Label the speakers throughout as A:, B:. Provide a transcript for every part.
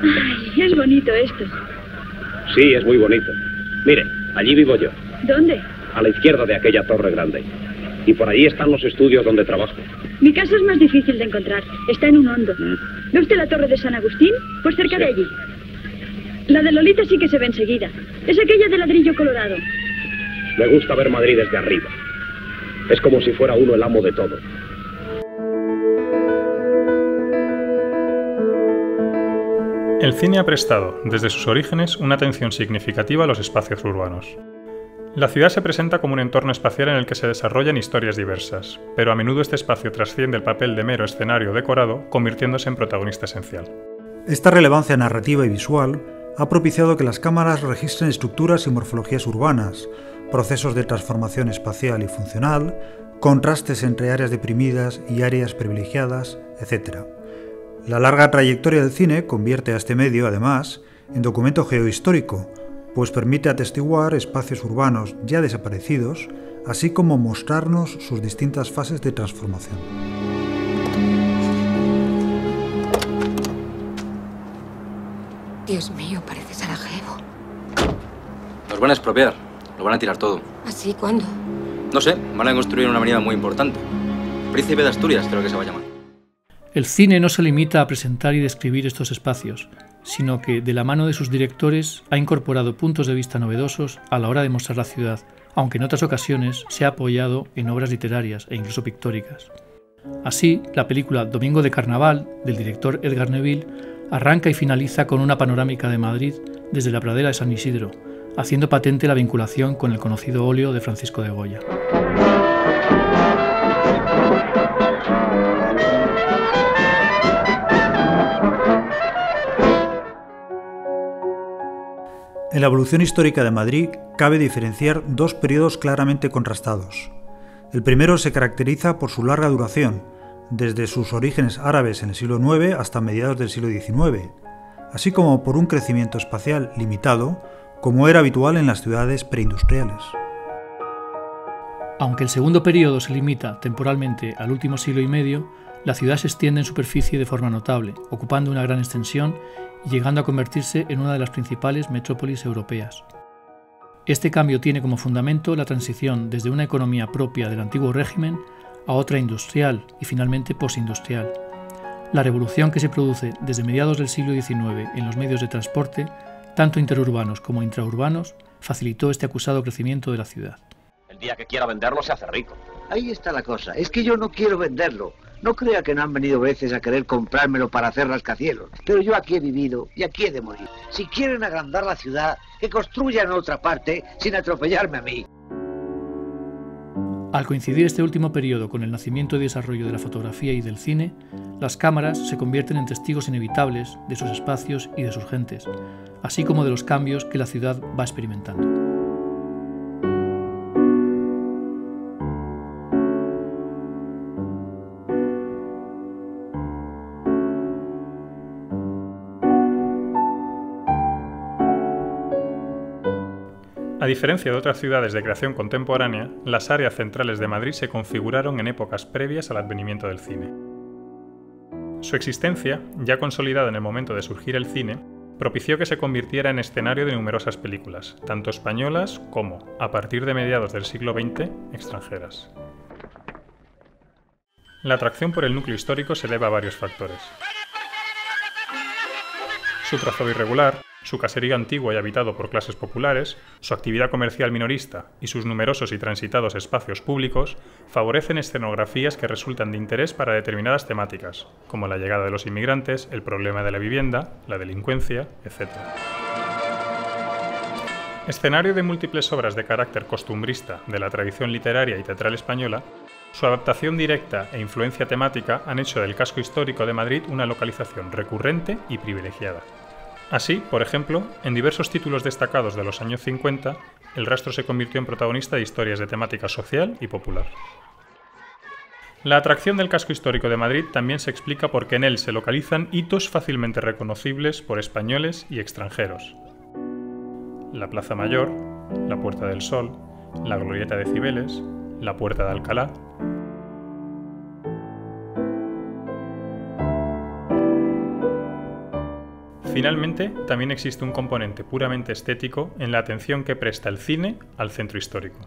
A: Ay, es bonito esto.
B: Sí, es muy bonito. Mire, allí vivo yo,
A: ¿Dónde?
B: a la izquierda de aquella torre grande. Y por allí están los estudios donde trabajo.
A: Mi casa es más difícil de encontrar. Está en un hondo.
B: Mm.
A: ¿Ve usted la torre de San Agustín? Pues cerca
B: Sí.
A: de allí. La de Lolita sí que se ve enseguida. Es aquella de ladrillo colorado.
B: Me gusta ver Madrid desde arriba. Es como si fuera uno el amo de todo.
C: El cine ha prestado, desde sus orígenes, una atención significativa a los espacios urbanos. La ciudad se presenta como un entorno espacial en el que se desarrollan historias diversas, pero a menudo este espacio trasciende el papel de mero escenario decorado, convirtiéndose en protagonista esencial.
D: Esta relevancia narrativa y visual ha propiciado que las cámaras registren estructuras y morfologías urbanas, procesos de transformación espacial y funcional, contrastes entre áreas deprimidas y áreas privilegiadas, etc. La larga trayectoria del cine convierte a este medio, además, en documento geohistórico, pues permite atestiguar espacios urbanos ya desaparecidos, así como mostrarnos sus distintas fases de transformación.
E: Dios mío, parece Sarajevo.
F: Nos van a expropiar. Lo van a tirar todo.
E: ¿Así cuándo?
F: No sé, van a construir una avenida muy importante. Príncipe de Asturias, creo que se va a llamar.
G: El cine no se limita a presentar y describir estos espacios, sino que, de la mano de sus directores, ha incorporado puntos de vista novedosos a la hora de mostrar la ciudad, aunque en otras ocasiones se ha apoyado en obras literarias e incluso pictóricas. Así, la película Domingo de Carnaval, del director Edgar Neville, arranca y finaliza con una panorámica de Madrid desde la pradera de San Isidro, haciendo patente la vinculación con el conocido óleo de Francisco de Goya.
D: En la evolución histórica de Madrid cabe diferenciar dos periodos claramente contrastados. El primero se caracteriza por su larga duración, desde sus orígenes árabes en el siglo IX hasta mediados del siglo XIX, así como por un crecimiento espacial limitado, como era habitual en las ciudades preindustriales.
G: Aunque el segundo periodo se limita temporalmente al último siglo y medio, la ciudad se extiende en superficie de forma notable, ocupando una gran extensión y llegando a convertirse en una de las principales metrópolis europeas. Este cambio tiene como fundamento la transición desde una economía propia del antiguo régimen a otra industrial y finalmente postindustrial. La revolución que se produce desde mediados del siglo XIX en los medios de transporte, tanto interurbanos como intraurbanos, facilitó este acusado crecimiento de la ciudad.
B: El día que quiera venderlo se hace rico.
H: Ahí está la cosa. Es que yo no quiero venderlo. No crea que no han venido veces a querer comprármelo para hacer rascacielos. Pero yo aquí he vivido y aquí he de morir. Si quieren agrandar la ciudad, que construyan otra parte sin atropellarme a mí.
G: Al coincidir este último periodo con el nacimiento y desarrollo de la fotografía y del cine, las cámaras se convierten en testigos inevitables de sus espacios y de sus gentes, así como de los cambios que la ciudad va experimentando.
C: Diferencia de otras ciudades de creación contemporánea, las áreas centrales de Madrid se configuraron en épocas previas al advenimiento del cine. Su existencia, ya consolidada en el momento de surgir el cine, propició que se convirtiera en escenario de numerosas películas, tanto españolas como, a partir de mediados del siglo XX, extranjeras. La atracción por el núcleo histórico se debe a varios factores. Su trazado irregular, su caserío antiguo y habitado por clases populares, su actividad comercial minorista y sus numerosos y transitados espacios públicos favorecen escenografías que resultan de interés para determinadas temáticas, como la llegada de los inmigrantes, el problema de la vivienda, la delincuencia, etc. Escenario de múltiples obras de carácter costumbrista de la tradición literaria y teatral española, su adaptación directa e influencia temática han hecho del casco histórico de Madrid una localización recurrente y privilegiada. Así, por ejemplo, en diversos títulos destacados de los años 50, el rastro se convirtió en protagonista de historias de temática social y popular. La atracción del casco histórico de Madrid también se explica porque en él se localizan hitos fácilmente reconocibles por españoles y extranjeros. La Plaza Mayor, la Puerta del Sol, la Glorieta de Cibeles, la Puerta de Alcalá. Finalmente, también existe un componente puramente estético en la atención que presta el cine al centro histórico.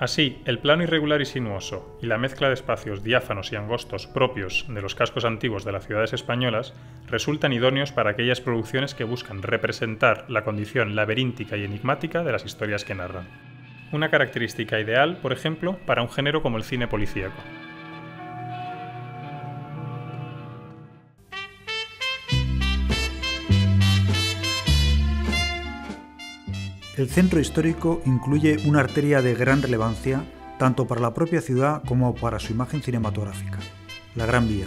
C: Así, el plano irregular y sinuoso y la mezcla de espacios diáfanos y angostos propios de los cascos antiguos de las ciudades españolas resultan idóneos para aquellas producciones que buscan representar la condición laberíntica y enigmática de las historias que narran. Una característica ideal, por ejemplo, para un género como el cine policíaco.
D: El centro histórico incluye una arteria de gran relevancia tanto para la propia ciudad como para su imagen cinematográfica, la Gran Vía.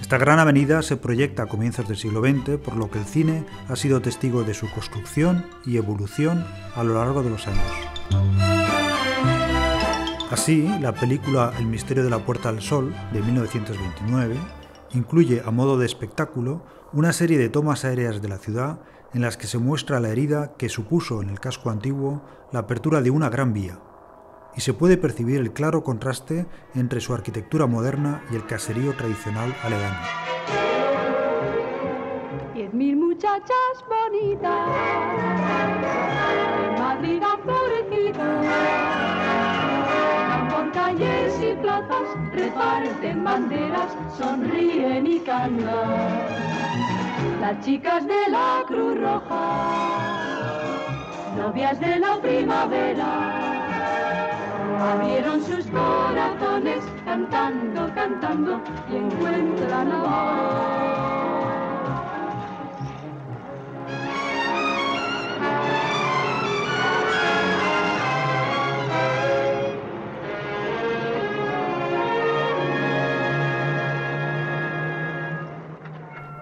D: Esta gran avenida se proyecta a comienzos del siglo XX, por lo que el cine ha sido testigo de su construcción y evolución a lo largo de los años. Así, la película El misterio de la Puerta al Sol, de 1929, incluye a modo de espectáculo una serie de tomas aéreas de la ciudad en las que se muestra la herida que supuso en el casco antiguo la apertura de una gran vía, y se puede percibir el claro contraste entre su arquitectura moderna y el caserío tradicional aledaño.
I: Diez muchachas bonitas, reparten banderas, sonríen y cantan. Las chicas de la Cruz Roja, novias de la primavera, abrieron sus corazones cantando, cantando y encuentran amor.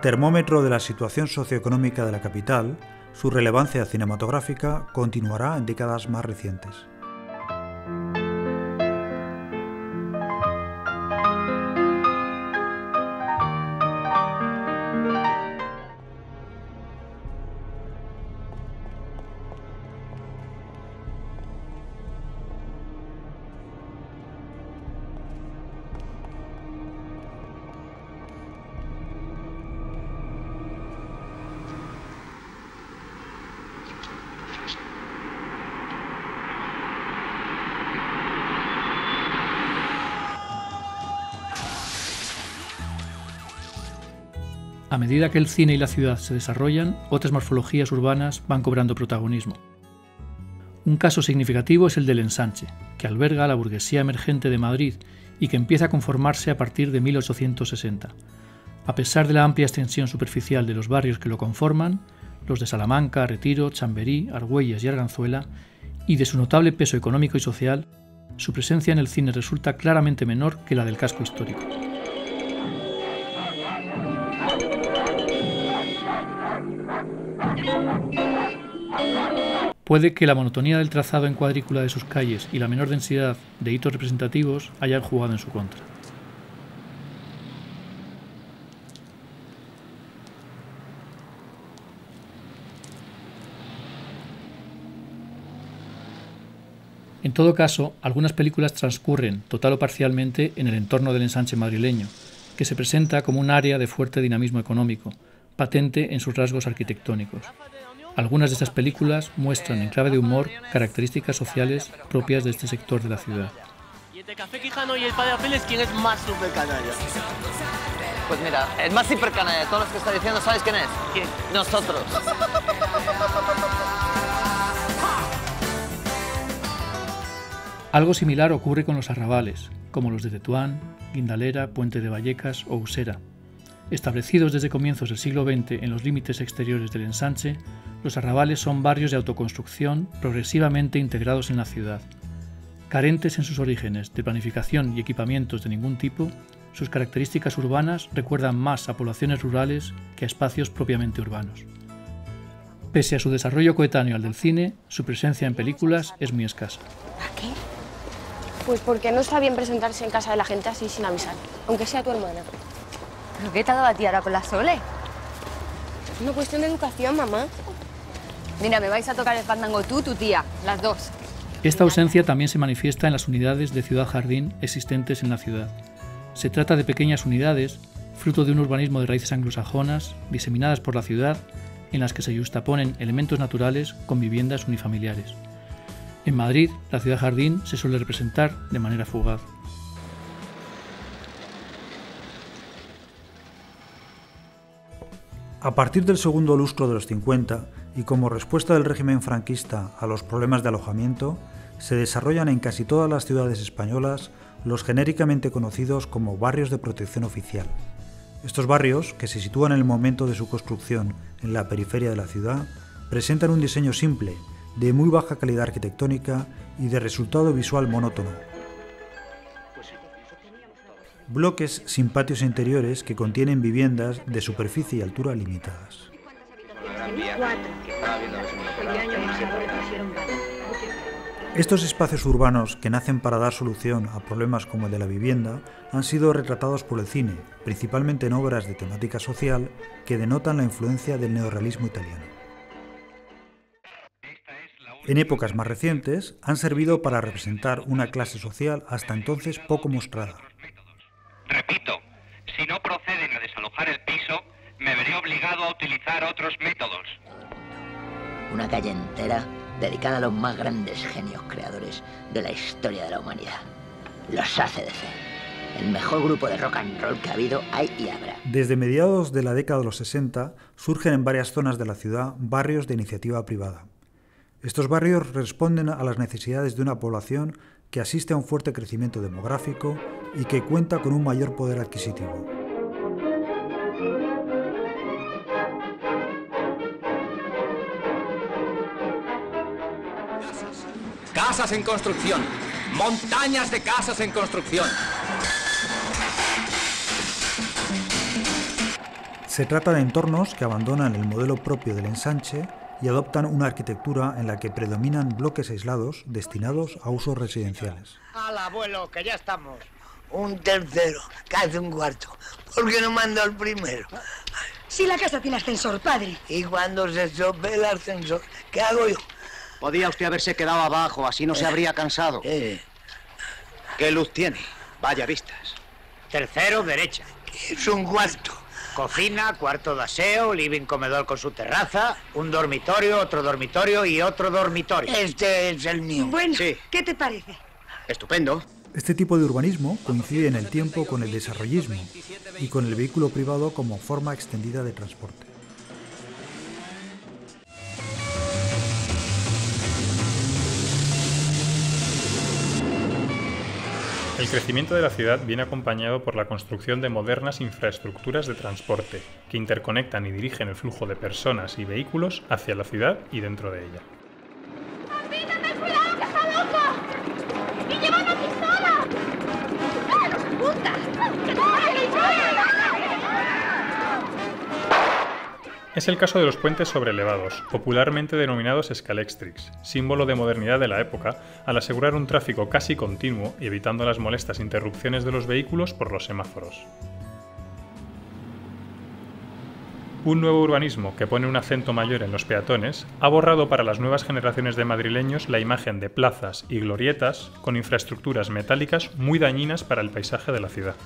D: Termómetro de la situación socioeconómica de la capital, su relevancia cinematográfica continuará en décadas más recientes.
G: Medida que el cine y la ciudad se desarrollan, otras morfologías urbanas van cobrando protagonismo. Un caso significativo es el del ensanche, que alberga a la burguesía emergente de Madrid y que empieza a conformarse a partir de 1860. A pesar de la amplia extensión superficial de los barrios que lo conforman, los de Salamanca, Retiro, Chamberí, Argüelles y Arganzuela, y de su notable peso económico y social, su presencia en el cine resulta claramente menor que la del casco histórico. Puede que la monotonía del trazado en cuadrícula de sus calles y la menor densidad de hitos representativos hayan jugado en su contra. En todo caso, algunas películas transcurren, total o parcialmente, en el entorno del ensanche madrileño, que se presenta como un área de fuerte dinamismo económico, patente en sus rasgos arquitectónicos. Algunas de estas películas muestran en clave de humor características sociales propias de este sector de la ciudad.
J: ¿Y entre Café Quijano y el Padre Apeles quién es más?
K: Pues mira, el más super canalla de todos los que está diciendo, ¿sabes quién es?
J: ¿Quién?
K: Nosotros.
G: Algo similar ocurre con los arrabales, como los de Tetuán, Guindalera, Puente de Vallecas o Usera. Establecidos desde comienzos del siglo XX en los límites exteriores del ensanche, los arrabales son barrios de autoconstrucción progresivamente integrados en la ciudad. Carentes en sus orígenes de planificación y equipamientos de ningún tipo, sus características urbanas recuerdan más a poblaciones rurales que a espacios propiamente urbanos. Pese a su desarrollo coetáneo al del cine, su presencia en películas es muy escasa.
L: ¿A qué? Pues porque no está bien presentarse en casa de la gente así sin avisar, aunque sea tu hermana.
M: ¿Pero qué te ha dado a ti ahora con la Sole?
L: Es una cuestión de educación, mamá.
M: Mira, me vais a tocar el fandango tú, tu tía, las dos.
G: Esta ausencia también se manifiesta en las unidades de ciudad jardín existentes en la ciudad. Se trata de pequeñas unidades, fruto de un urbanismo de raíces anglosajonas, diseminadas por la ciudad en las que se justaponen elementos naturales con viviendas unifamiliares. En Madrid, la ciudad jardín se suele representar de manera fugaz.
D: A partir del segundo lustro de los 50 y como respuesta del régimen franquista a los problemas de alojamiento, se desarrollan en casi todas las ciudades españolas los genéricamente conocidos como barrios de protección oficial. Estos barrios, que se sitúan en el momento de su construcción en la periferia de la ciudad, presentan un diseño simple, de muy baja calidad arquitectónica y de resultado visual monótono. Bloques sin patios interiores que contienen viviendas de superficie y altura limitadas. Estos espacios urbanos que nacen para dar solución a problemas como el de la vivienda han sido retratados por el cine, principalmente en obras de temática social que denotan la influencia del neorrealismo italiano. En épocas más recientes han servido para representar una clase social hasta entonces poco mostrada.
N: Repito, si no proceden a desalojar el piso, me veré obligado a utilizar otros métodos.
O: Una calle entera dedicada a los más grandes genios creadores de la historia de la humanidad, los ACDC, el mejor grupo de rock and roll que ha habido, hay y habrá.
D: Desde mediados de la década de los 60 surgen en varias zonas de la ciudad barrios de iniciativa privada. Estos barrios responden a las necesidades de una población que asiste a un fuerte crecimiento demográfico y que cuenta con un mayor poder adquisitivo.
P: Casas en construcción. Montañas de casas en construcción.
D: Se trata de entornos que abandonan el modelo propio del ensanche y adoptan una arquitectura en la que predominan bloques aislados destinados a usos residenciales.
H: Al abuelo, que ya estamos. Un tercero, hace un cuarto. ¿Por qué no mandó el primero?
Q: Si la casa tiene ascensor, padre.
H: Y cuando se chope el ascensor, ¿qué hago yo?
R: Podía usted haberse quedado abajo, así no se habría cansado.
H: Eh.
R: ¿Qué luz tiene? Vaya vistas.
S: Tercero, derecha.
H: Es un cuarto.
S: Cocina, cuarto de aseo, living comedor con su terraza, un dormitorio, otro dormitorio y otro dormitorio.
H: Este es el mío.
Q: Bueno,
S: Sí.
Q: ¿qué te parece?
R: Estupendo.
D: Este tipo de urbanismo coincide en el tiempo con el desarrollismo y con el vehículo privado como forma extendida de transporte.
C: El crecimiento de la ciudad viene acompañado por la construcción de modernas infraestructuras de transporte, que interconectan y dirigen el flujo de personas y vehículos hacia la ciudad y dentro de ella. Es el caso de los puentes sobrelevados, popularmente denominados escalextrix, símbolo de modernidad de la época, al asegurar un tráfico casi continuo y evitando las molestas interrupciones de los vehículos por los semáforos. Un nuevo urbanismo que pone un acento mayor en los peatones ha borrado para las nuevas generaciones de madrileños la imagen de plazas y glorietas con infraestructuras metálicas muy dañinas para el paisaje de la ciudad.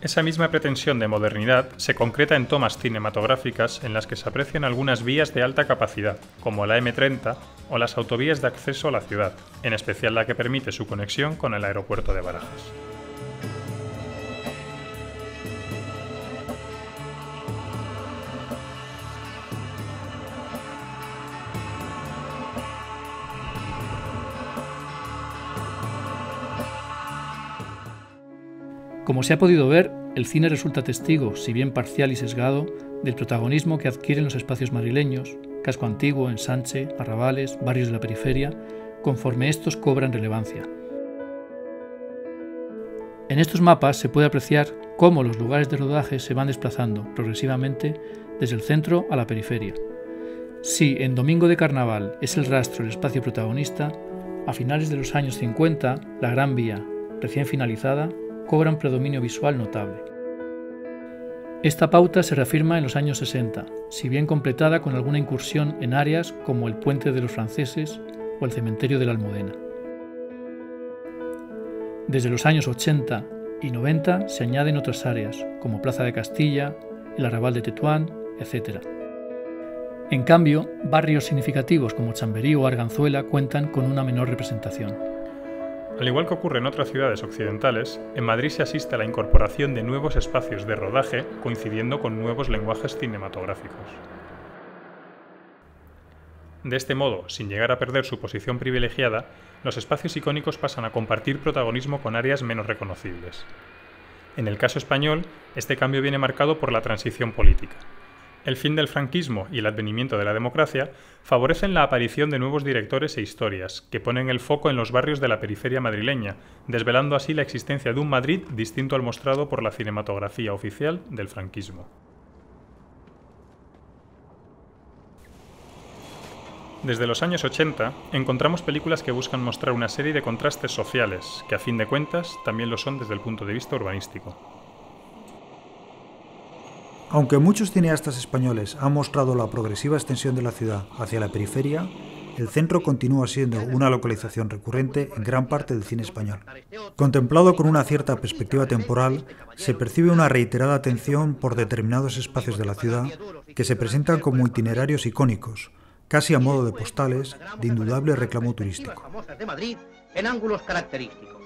C: Esa misma pretensión de modernidad se concreta en tomas cinematográficas en las que se aprecian algunas vías de alta capacidad, como la M30 o las autovías de acceso a la ciudad, en especial la que permite su conexión con el aeropuerto de Barajas.
G: Como se ha podido ver, el cine resulta testigo, si bien parcial y sesgado, del protagonismo que adquieren los espacios madrileños, casco antiguo, ensanche, arrabales, barrios de la periferia, conforme estos cobran relevancia. En estos mapas se puede apreciar cómo los lugares de rodaje se van desplazando progresivamente desde el centro a la periferia. Si en Domingo de Carnaval es el rastro el espacio protagonista, a finales de los años 50, la Gran Vía, recién finalizada, cobra un predominio visual notable. Esta pauta se reafirma en los años 60, si bien completada con alguna incursión en áreas como el Puente de los Franceses o el Cementerio de la Almudena. Desde los años 80 y 90 se añaden otras áreas, como Plaza de Castilla, el Arrabal de Tetuán, etc. En cambio, barrios significativos como Chamberí o Arganzuela cuentan con una menor representación.
C: Al igual que ocurre en otras ciudades occidentales, en Madrid se asiste a la incorporación de nuevos espacios de rodaje coincidiendo con nuevos lenguajes cinematográficos. De este modo, sin llegar a perder su posición privilegiada, los espacios icónicos pasan a compartir protagonismo con áreas menos reconocibles. En el caso español, este cambio viene marcado por la transición política. El fin del franquismo y el advenimiento de la democracia favorecen la aparición de nuevos directores e historias, que ponen el foco en los barrios de la periferia madrileña, desvelando así la existencia de un Madrid distinto al mostrado por la cinematografía oficial del franquismo. Desde los años 80 encontramos películas que buscan mostrar una serie de contrastes sociales, que a fin de cuentas también lo son desde el punto de vista urbanístico.
D: Aunque muchos cineastas españoles han mostrado la progresiva extensión de la ciudad hacia la periferia, el centro continúa siendo una localización recurrente en gran parte del cine español. Contemplado con una cierta perspectiva temporal, se percibe una reiterada atención por determinados espacios de la ciudad que se presentan como itinerarios icónicos, casi a modo de postales de indudable reclamo turístico.
T: de Madrid en ángulos característicos.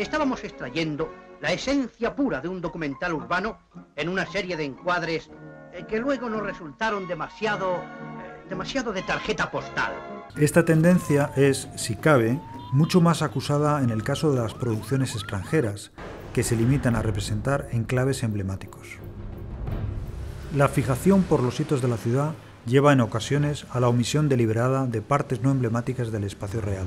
T: Estábamos extrayendo la esencia pura de un documental urbano en una serie de encuadres eh, que luego nos resultaron demasiado, eh, demasiado de tarjeta postal.
D: Esta tendencia es, si cabe, mucho más acusada en el caso de las producciones extranjeras, que se limitan a representar enclaves emblemáticos. La fijación por los hitos de la ciudad lleva en ocasiones a la omisión deliberada de partes no emblemáticas del espacio real.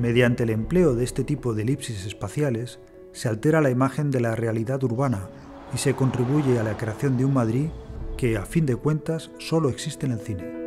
D: Mediante el empleo de este tipo de elipsis espaciales, se altera la imagen de la realidad urbana y se contribuye a la creación de un Madrid que, a fin de cuentas, solo existe en el cine.